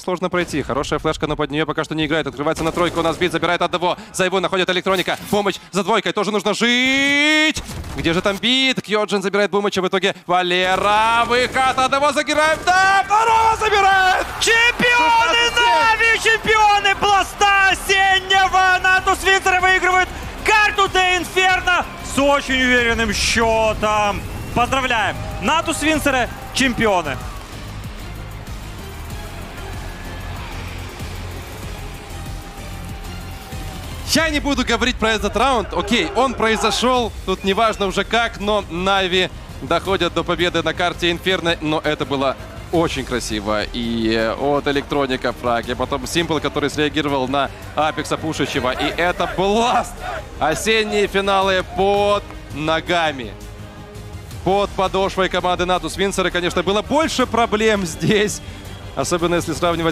Сложно пройти. Хорошая флешка, но под нее пока что не играет. Открывается на тройку. У нас бит забирает одного. За его находит электроника. Помощь за двойкой. Тоже нужно жить. Где же там бит? Кьоджин забирает Бумыча. В итоге Валера. Выход одного загираем. Да, второго забирает. Чемпионы Нави! Чемпионы пласта осеннего! Натус Винцеры выигрывают карту Де Инферно с очень уверенным счетом. Поздравляем! Натус Винцеры чемпионы. Я не буду говорить про этот раунд. Окей, он произошел. Тут неважно уже как, но Нави доходят до победы на карте Инферно. Но это было очень красиво. И э, от Электроника фраги. Потом Симпл, который среагировал на Апекса Пушичева. И это Бласт. Осенние финалы под ногами. Под подошвой команды Натус Винсера, конечно, было больше проблем здесь. Особенно если сравнивать